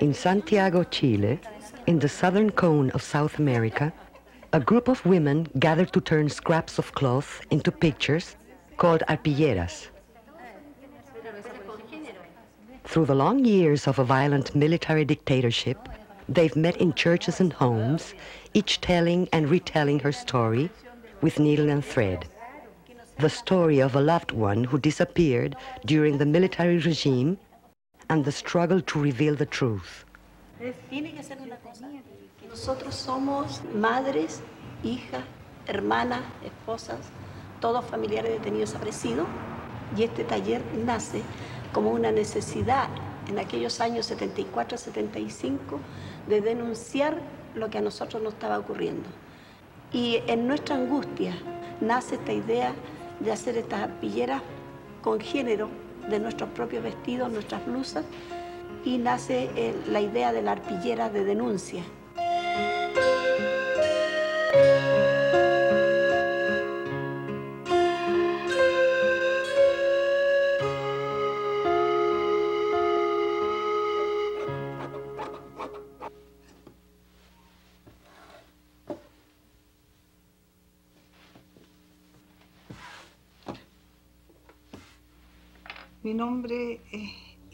In Santiago, Chile, in the southern cone of South America, a group of women gathered to turn scraps of cloth into pictures called arpilleras. Through the long years of a violent military dictatorship, they've met in churches and homes, each telling and retelling her story with needle and thread. The story of a loved one who disappeared during the military regime and the struggle to reveal the truth. Nosotros somos madres, hijas, hermanas, esposas, todos familiares detenidos desaparecidos y este taller nace como una necesidad en aquellos años 74-75 de denunciar lo que a nosotros nos estaba ocurriendo. Y en nuestra angustia nace esta idea de hacer estas arpilleras con género de nuestros propios vestidos, nuestras blusas, y nace eh, la idea de la arpillera de denuncia.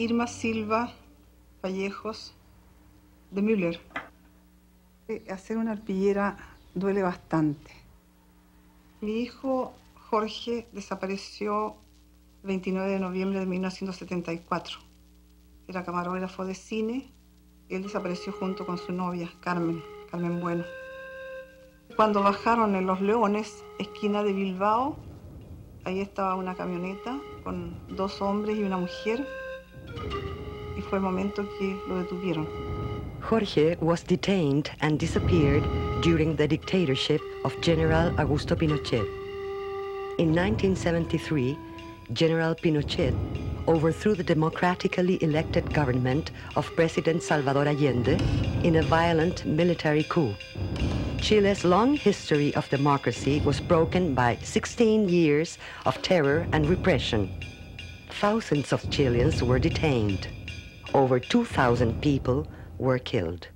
Irma Silva Vallejos de Müller. Hacer una arpillera duele bastante. Mi hijo Jorge desapareció el 29 de noviembre de 1974. Era camarógrafo de cine. Él desapareció junto con su novia, Carmen, Carmen Bueno. Cuando bajaron en Los Leones, esquina de Bilbao, ahí estaba una camioneta con dos hombres y una mujer. Y fue el momento que lo detuvieron. Jorge was detained and disappeared during the dictatorship of General Augusto Pinochet. In 1973, General Pinochet overthrew the democratically elected government of President Salvador Allende in a violent military coup. Chile's long history of democracy was broken by 16 years of terror and repression. Thousands of Chileans were detained. Over 2,000 people were killed.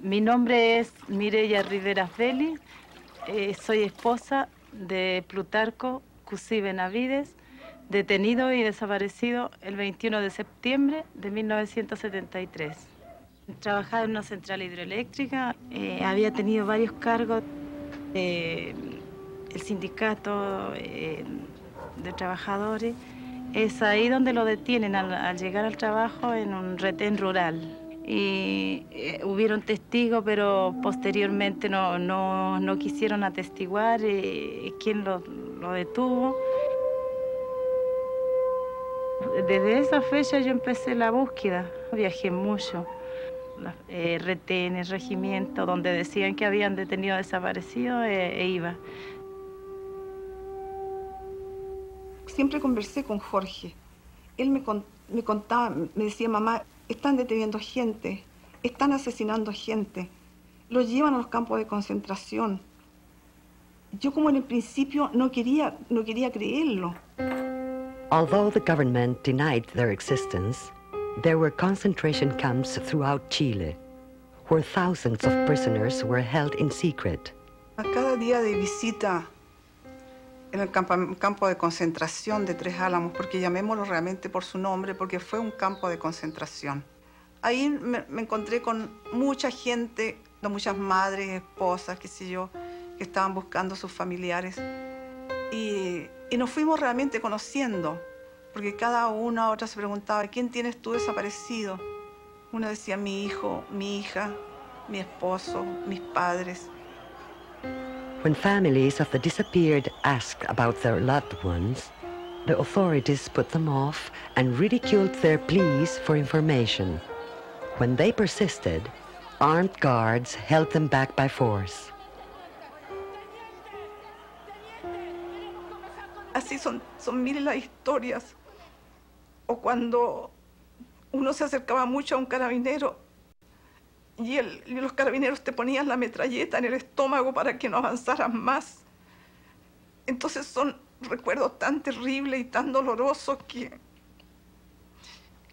Mi nombre es Mireya Rivera Félix, eh, soy esposa de Plutarco Cusí Benavides, detenido y desaparecido el 21 de septiembre de 1973. Trabajaba en una central hidroeléctrica, eh, había tenido varios cargos del sindicato eh, de trabajadores. Es ahí donde lo detienen al, llegar al trabajo en un retén rural y eh, hubieron testigos, pero posteriormente no, no, no quisieron atestiguar eh, quién lo, lo detuvo. Desde esa fecha yo empecé la búsqueda, viajé mucho, eh, retenes, regimientos, donde decían que habían detenido desaparecidos, eh, e iba. Siempre conversé con Jorge. Él me, con- me contaba, me decía, mamá, están deteniendo gente, están asesinando gente, los llevan a los campos de concentración. Yo como en el principio no quería, no quería creerlo. Although the government denied their existence, there were concentration camps throughout Chile, where thousands of prisoners were held in secret. A cada día de visita en el campo de concentración de Tres Álamos, porque llamémoslo realmente por su nombre, porque fue un campo de concentración. Ahí me, me encontré con mucha gente, muchas madres, esposas, qué sé yo, que estaban buscando a sus familiares. Y, y nos fuimos realmente conociendo, porque cada una otra se preguntaba, ¿quién tienes tú desaparecido? Una decía, mi hijo, mi hija, mi esposo, mis padres. When families of the disappeared asked about their loved ones, the authorities put them off and ridiculed their pleas for information. When they persisted, armed guards held them back by force. Así son, son miles las historias. O cuando uno se acercaba mucho a un carabinero y, los carabineros te ponían la metralleta en el estómago para que no avanzaras más. Entonces son recuerdos tan terribles y tan dolorosos que,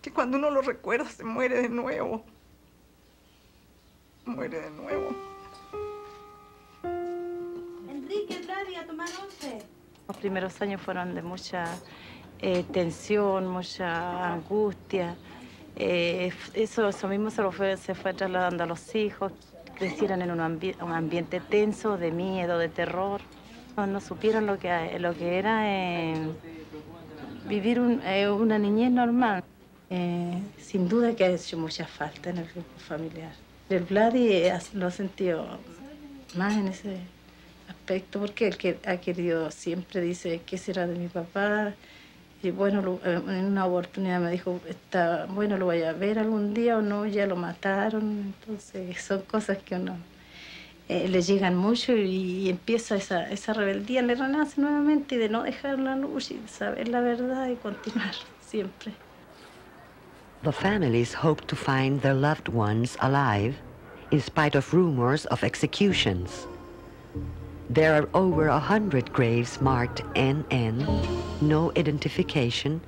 que cuando uno los recuerda se muere de nuevo. Muere de nuevo. Enrique, a tomar once. Los primeros años fueron de mucha eh, tensión, mucha angustia. Eh, eso, eso mismo se, lo fue, se fue trasladando a los hijos, crecieron en un, ambiente tenso, de miedo, de terror. No, supieron lo que, lo que era eh, vivir una niñez normal. sin duda que ha hecho mucha falta en el grupo familiar. El Vladi lo ha sentido más en ese aspecto porque él ha querido, siempre dice, ¿qué será de mi papá? Y bueno, eh, en una oportunidad me dijo, está, bueno, lo voy a ver algún día o no, ya lo mataron. Entonces son cosas que uno eh, le llegan mucho y, empieza esa, esa rebeldía, le renace nuevamente y de no dejar la luz y saber la verdad y continuar siempre. The families hope to find their loved ones alive in spite of rumors of executions. There are over a hundred graves marked NN, no identification,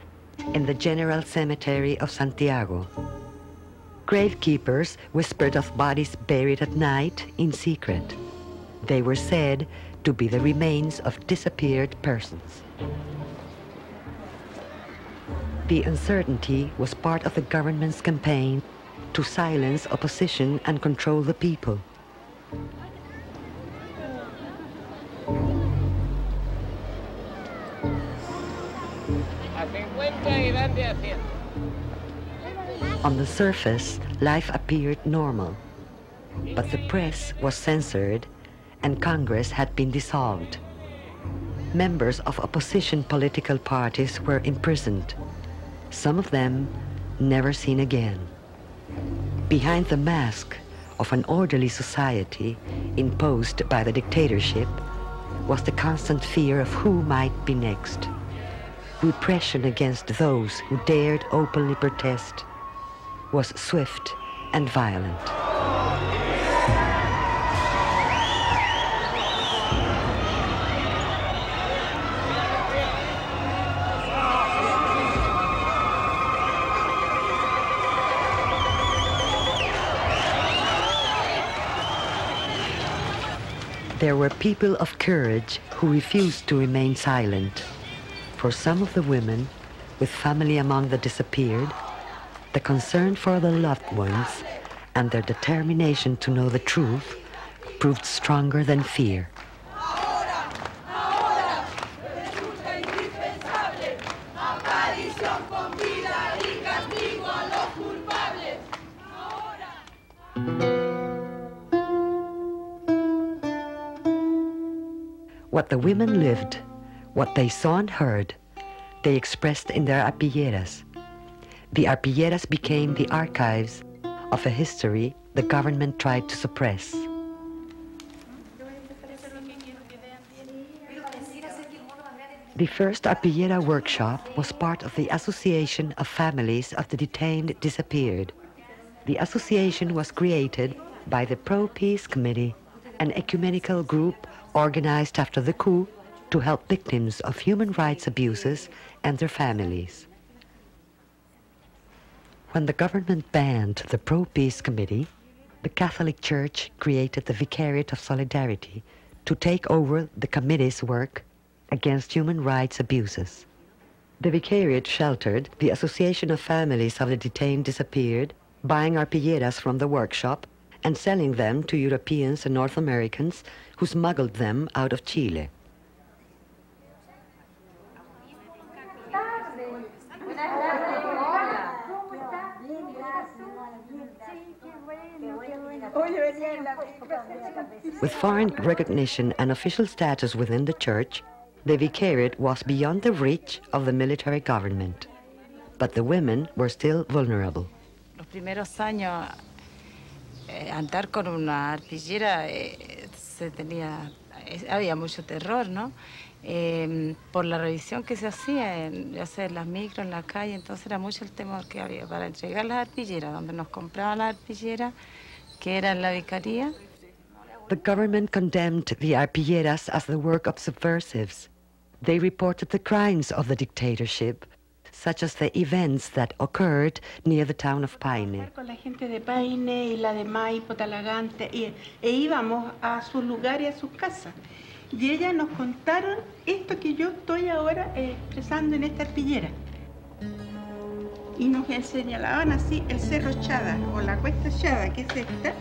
in the General Cemetery of Santiago. Gravekeepers whispered of bodies buried at night in secret. They were said to be the remains of disappeared persons. The uncertainty was part of the government's campaign to silence opposition and control the people. On the surface, life appeared normal. But the press was censored and Congress had been dissolved. Members of opposition political parties were imprisoned, some of them never seen again. Behind the mask of an orderly society imposed by the dictatorship was the constant fear of who might be next. Repression against those who dared openly protest was swift and violent. There were people of courage who refused to remain silent. For some of the women, with family among the disappeared, the concern for the loved ones and their determination to know the truth proved stronger than fear. What the women lived, what they saw and heard, they expressed in their arpilleras. The arpilleras became the archives of a history the government tried to suppress. The first Arpillera workshop was part of the Association of Families of the Detained Disappeared. The association was created by the Pro-Peace Committee, an ecumenical group organized after the coup to help victims of human rights abuses and their families. When the government banned the Pro-Peace Committee, the Catholic Church created the Vicariate of Solidarity to take over the committee's work against human rights abuses. The Vicariate sheltered the Association of Families of the Detained Disappeared, buying arpilleras from the workshop and selling them to Europeans and North Americans who smuggled them out of Chile. With foreign recognition and official status within the church, the vicariate was beyond the reach of the military government. But the women were still vulnerable. Los primeros años, eh, andar con una eh, se tenía, eh, había mucho terror, ¿no? Por la revisión que se hacía, en, en las micros, en la calle, entonces era mucho el temor que había para entregar las donde nos que era la vicaría. The government condemned the arpilleras as the work of subversives. They reported the crimes of the dictatorship, such as the events that occurred near the town of Paine. Y nos contaron así el Cerro Chada o la Cuesta Chada, que es esta.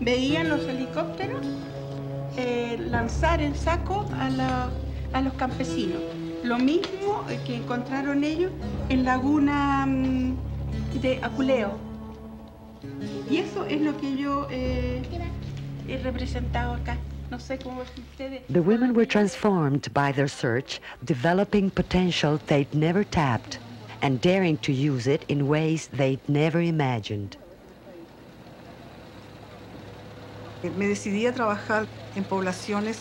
Veían los helicópteros eh, lanzar el saco a, la, los campesinos. Lo mismo que encontraron ellos en Laguna mm, de Aculeo. Y eso es lo que yo eh, he representado acá. The women were transformed by their search, developing potential they'd never tapped and daring to use it in ways they'd never imagined. Me decidí a trabajar en poblaciones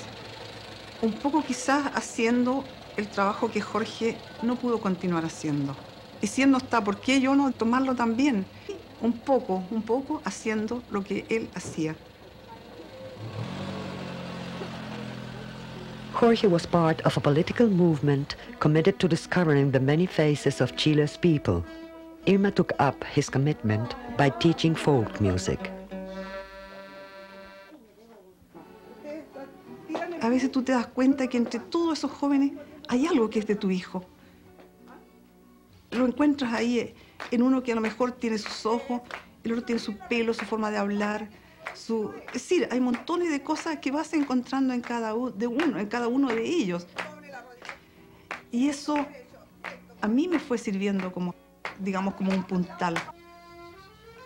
un poco quizás haciendo el trabajo que Jorge no pudo continuar haciendo. Diciendo está, ¿por qué yo no tomarlo también? Un poco, un poco haciendo lo que él hacía. Jorge was part of a political movement committed to discovering the many faces of Chile's people. Irma took up his commitment by teaching folk music. A veces tú te das cuenta que entre todos esos jóvenes hay algo que es de tu hijo. Lo encuentras ahí en uno que a lo mejor tiene sus ojos, el otro tiene su pelo, su forma de hablar, su... Es decir, hay montones de cosas que vas encontrando en cada, uno, en cada uno de ellos. Y eso a mí me fue sirviendo como, digamos, como un puntal.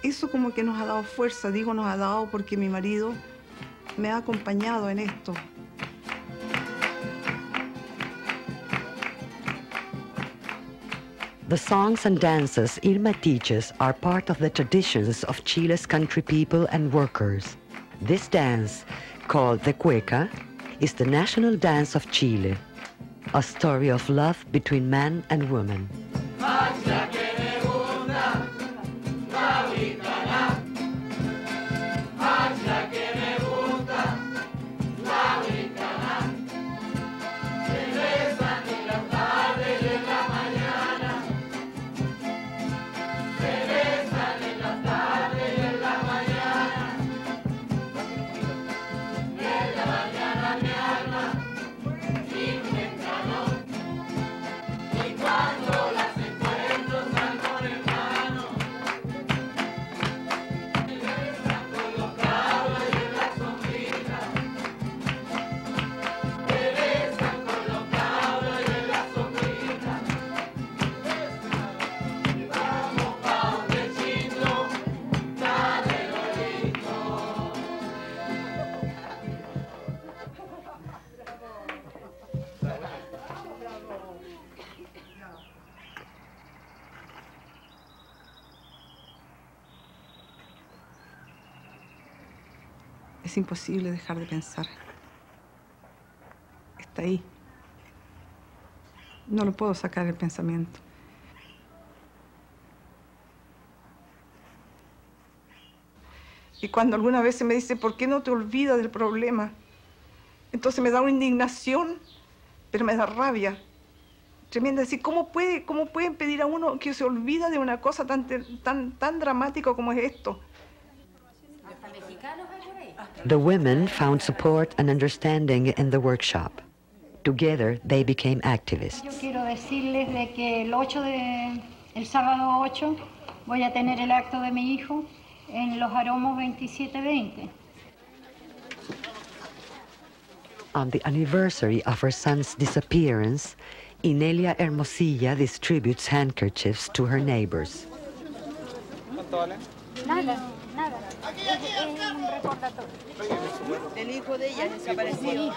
Eso como que nos ha dado fuerza, digo nos ha dado porque mi marido me ha acompañado en esto. The songs and dances Irma teaches are part of the traditions of Chile's country people and workers. This dance, called the cueca, is the national dance of Chile, a story of love between man and woman. Es imposible dejar de pensar. Está ahí. No lo puedo sacar del pensamiento. Y cuando alguna vez se me dice, ¿por qué no te olvidas del problema? Entonces me da una indignación, pero me da rabia. Tremenda. Decir, ¿cómo, puede, ¿cómo pueden pedir a uno que se olvida de una cosa tan, tan, tan dramática como es esto? The women found support and understanding in the workshop. Together, they became activists. Yo quiero decirles de que el 8 de, el sábado 8 voy a tener el acto de mi hijo en Los Aromos 2720. On the anniversary of her son's disappearance, Inelia Hermosilla distributes handkerchiefs to her neighbors. Nada, Es, un recordatorio. El hijo de ella desaparecido.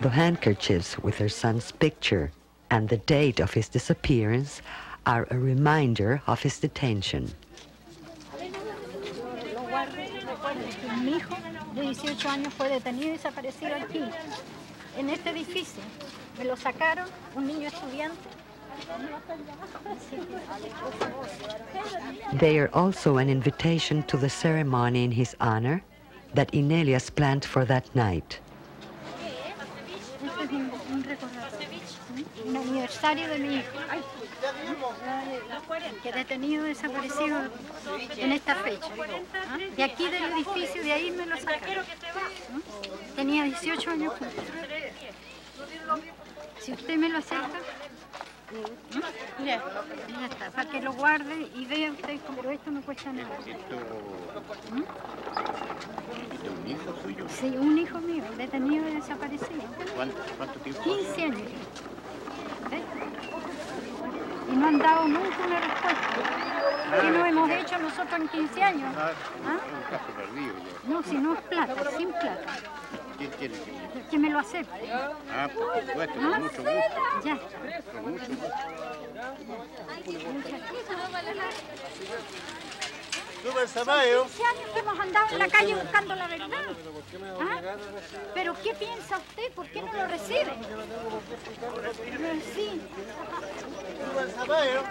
The handkerchiefs with her son's picture and the date of his disappearance are a reminder of his detention. Mi hijo de 18 años fue detenido y desaparecido aquí, en este edificio. Me lo sacaron, un niño estudiante, They are also an invitation to the ceremony in his honor that Inelias planned for that night. Es un, un recordatorio, ¿sí? un aniversario de mi hijo, que detenido desaparecido en esta fecha. ¿ah? De aquí del edificio, de ahí me lo sacaron. ¿ah? Tenía 18 años. Si usted me lo acepta, ¿ah? ya está, para que lo guarde y vea usted, pero esto no cuesta nada. un hijo suyo? Sí, un hijo mío, detenido y desaparecido. ¿Cuánto, cuánto tiempo? 15 años. Y no han dado nunca una respuesta. ¿Qué no hemos hecho nosotros en 15 años? Ah, ¿Ah? No, si no es plata, sin plata. ¿Quién tiene que Que me lo acepte. Ah, por supuesto, ¿Ah? con mucho gusto. Ya. Con mucho gusto. Super Zamayo. 15 años que hemos andado en la calle buscando la verdad. ¿Ah? Pero ¿qué piensa usted? ¿Por qué no lo recibe? Sí. Super Zamayo.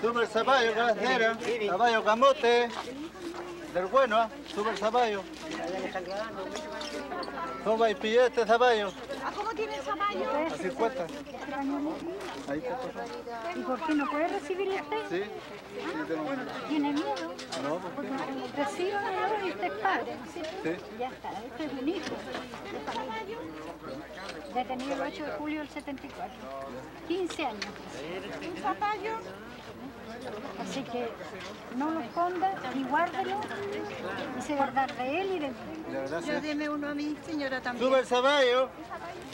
Super Zamayo, cabecera. Zamayo, camote. Del bueno, ¿ah? Super Zamayo. Toma y pillete, Zamayo. ¿A cómo tiene el zapallo? A 50. Ahí está. ¿Y por qué no puede recibir usted? Sí. Sí, tengo. ¿Tiene miedo? No, ¿por qué? Reciba ahora y usted es padre. Sí. Ya está, este es un hijo. Detenido el 8 de julio del 74. 15 años. Un zapallo. Así que no lo esconda y guárdelo y se guardar de él y de mí. Sí. deme uno a mí, señora, también. Super Zamayo.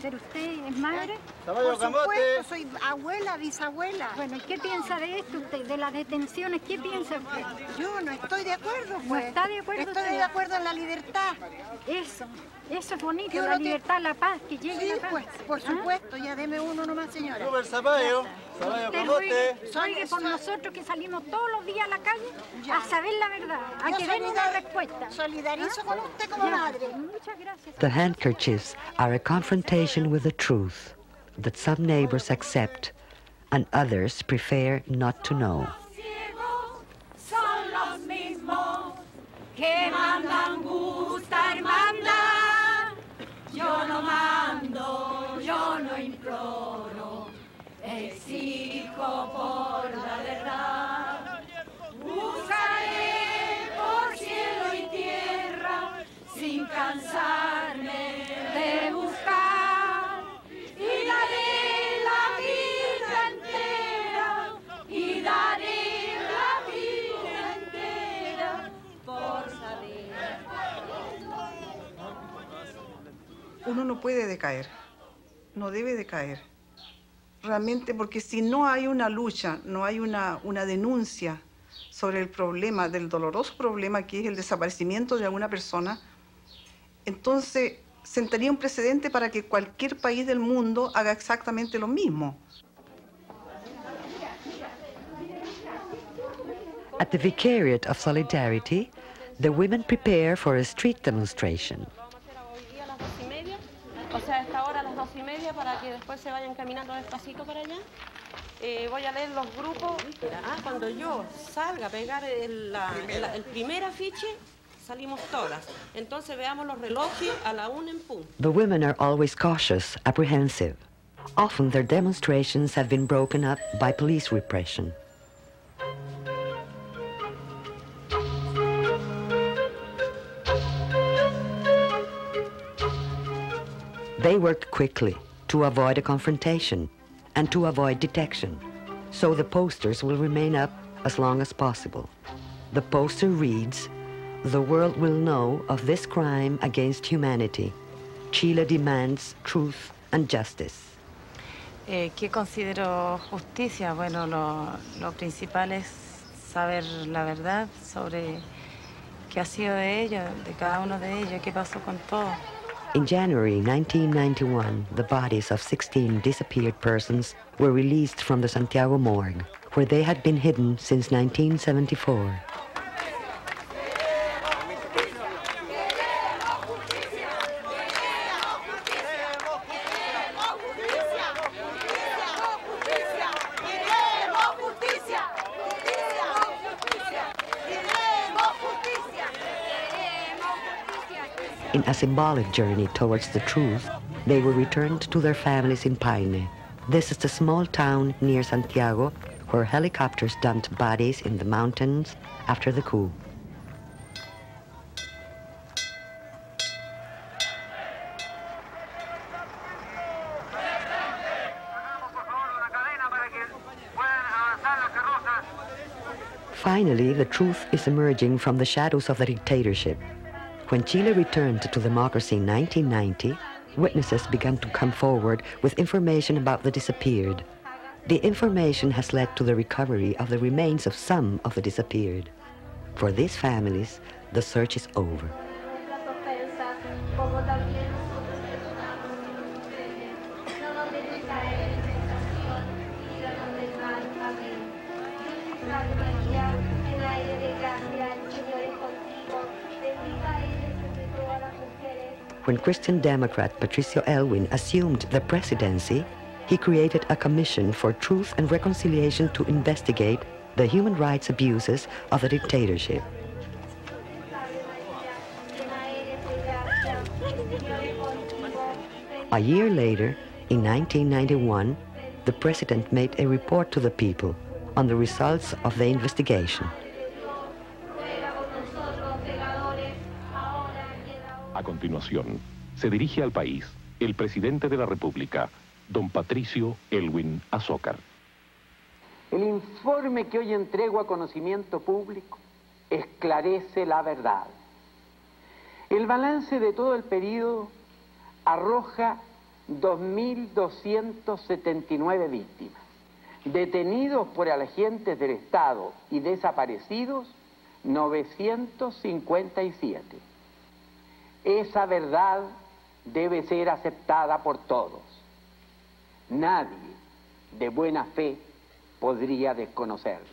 ¿Pero usted es madre? Por camote. supuesto, soy abuela, bisabuela. Bueno, ¿y qué piensa de esto usted? De las detenciones, ¿qué piensa usted? Yo no estoy de acuerdo, ¿No pues. está de acuerdo Estoy usted? de acuerdo en la libertad. Eso, eso es bonito, la libertad, la paz, que llegue Sí, la paz. pues, por ¿Ah? supuesto, ya deme uno nomás, señora. Zamayo. Zamayo, Usted ruegue, por nosotros que salimos todos los días a la calle a saber la verdad, a Yo que den una respuesta. Solidarizo con usted como Ya, madre. Muchas gracias. The handkerchiefs are a confrontation with the truth that some neighbors accept and others prefer not to know. son los mismos que mandan gustar mandar. Yo no mando, Uno no debe decaer. Realmente, porque si no hay una lucha, no hay una, una denuncia sobre el problema, del doloroso problema que es el desaparecimiento de alguna persona, entonces sentaría un precedente para que cualquier país del mundo haga exactamente lo mismo. At the Vicariate of Solidarity, the women prepare for a street demonstration. Y media para que después se vayan caminando despacito para allá. Eh, voy a leer los grupos. Ah, cuando yo salga a pegar el, la- la- el primer afiche, salimos todas. Entonces veamos los relojes a la una en punto. The women are always cautious, apprehensive. Often their demonstrations have been broken up by police repression. They work quickly to avoid a confrontation and to avoid detection, so the posters will remain up as long as possible. The poster reads, The world will know of this crime against humanity. Chile demands truth and justice. Eh, ¿Qué considero justicia? Bueno, lo, lo principal es saber la verdad sobre qué ha sido de ellos, de cada uno de ellos, qué pasó con todo. In January 1991, the bodies of 16 disappeared persons were released from the Santiago morgue, where they had been hidden since 1974. A symbolic journey towards the truth, they were returned to their families in Paine. This is the small town near Santiago where helicopters dumped bodies in the mountains after the coup. Finally, the truth is emerging from the shadows of the dictatorship. When Chile returned to democracy in 1990, witnesses began to come forward with information about the disappeared. The information has led to the recovery of the remains of some of the disappeared. For these families, the search is over. When Christian Democrat Patricio Elwin assumed the presidency, he created a commission for truth and reconciliation to investigate the human rights abuses of the dictatorship. A year later, in 1991, the president made a report to the people on the results of the investigation. A continuación, se dirige al país el presidente de la República, don Patricio Elwin Azócar. El informe que hoy entrego a conocimiento público esclarece la verdad. El balance de todo el periodo arroja 2.279 víctimas, detenidos por agentes del Estado y desaparecidos 957. Esa verdad debe ser aceptada por todos. Nadie de buena fe podría desconocerlo.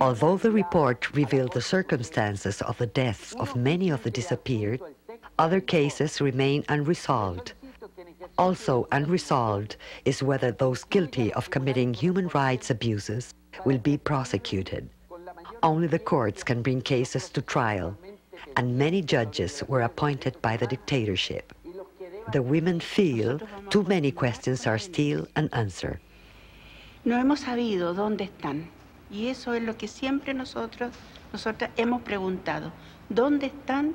Although the report revealed the circumstances of the deaths of many of the disappeared, other cases remain unresolved. Also unresolved is whether those guilty of committing human rights abuses will be prosecuted. Only the courts can bring cases to trial, and many judges were appointed by the dictatorship. The women feel too many questions are still unanswered. No hemos sabido dónde están. Y eso es lo que siempre nosotros, nosotras hemos preguntado. ¿Dónde están?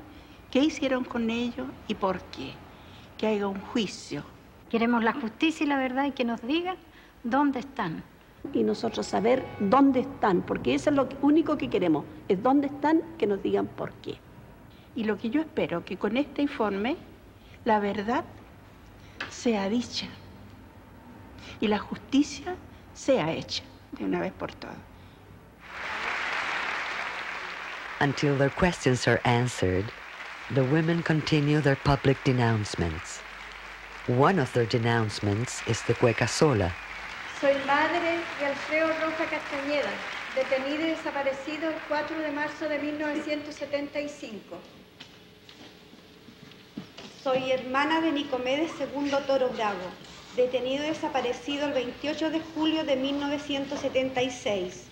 ¿Qué hicieron con ellos? ¿Y por qué? Que haya un juicio. Queremos la justicia y la verdad y que nos digan dónde están. Y nosotros saber dónde están, porque eso es lo único que queremos, es dónde están, que nos digan por qué. Y lo que yo espero, que con este informe la verdad sea dicha y la justicia sea hecha de una vez por todas. Until their questions are answered, the women continue their public denouncements. One of their denouncements is the Cueca Sola. Soy madre de Alfredo Roja Castañeda, detenido y desaparecido el 4 de marzo de 1975. Soy hermana de Nicomedes II Toro Bravo, detenido y desaparecido el 28 de julio de 1976.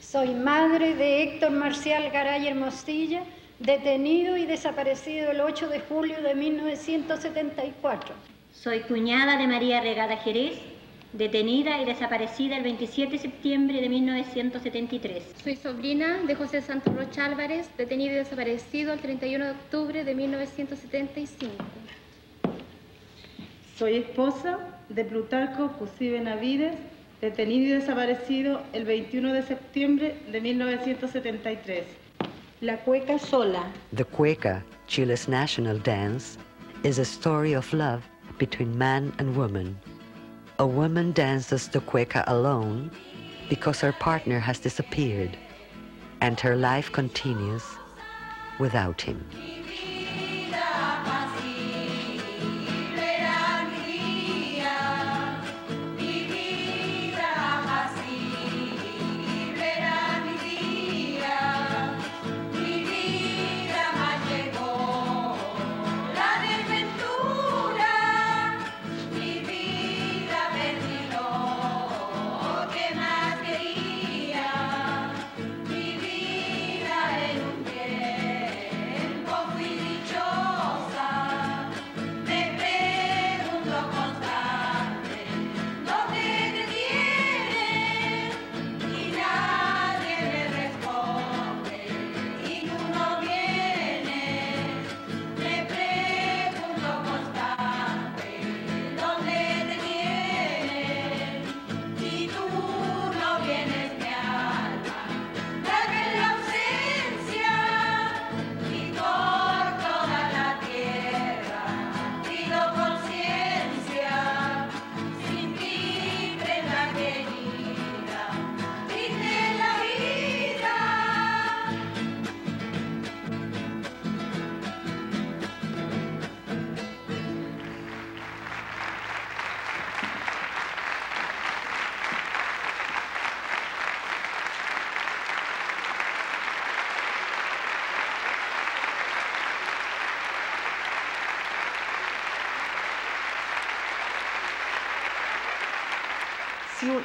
Soy madre de Héctor Marcial Garay Hermosilla, detenido y desaparecido el 8 de julio de 1974. Soy cuñada de María Regada Jerez, detenida y desaparecida el 27 de septiembre de 1973. Soy sobrina de José Santos Rocha Álvarez, detenido y desaparecido el 31 de octubre de 1975. Soy esposa de Plutarco Cusí Benavides, detenido y desaparecido el 21 de septiembre de 1973. La cueca sola. The cueca, Chile's national dance, is a story of love between man and woman. A woman dances the cueca alone because her partner has disappeared and her life continues without him.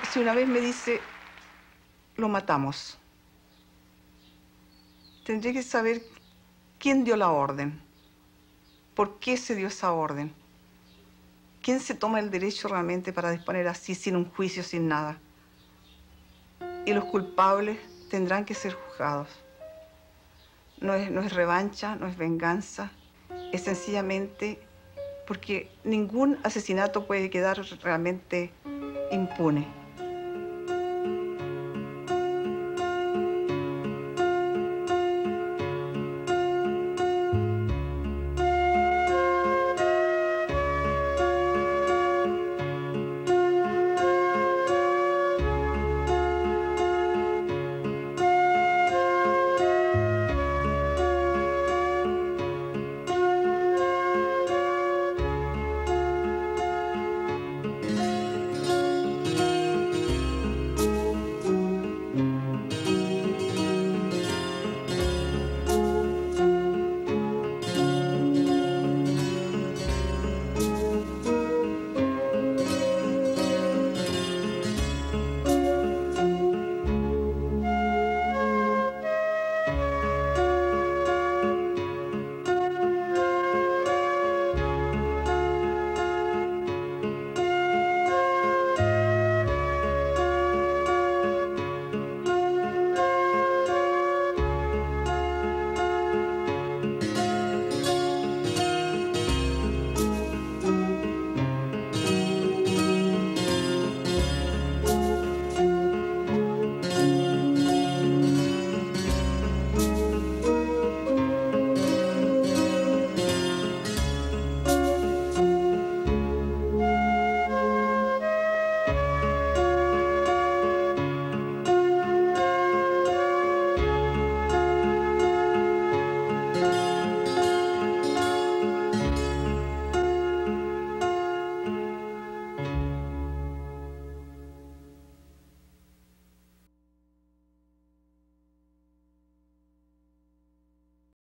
Si una vez me dice, lo matamos, tendré que saber quién dio la orden, por qué se dio esa orden, quién se toma el derecho realmente para disponer así, sin un juicio, sin nada. Y los culpables tendrán que ser juzgados. No es, no es revancha, no es venganza, es sencillamente porque ningún asesinato puede quedar realmente impune.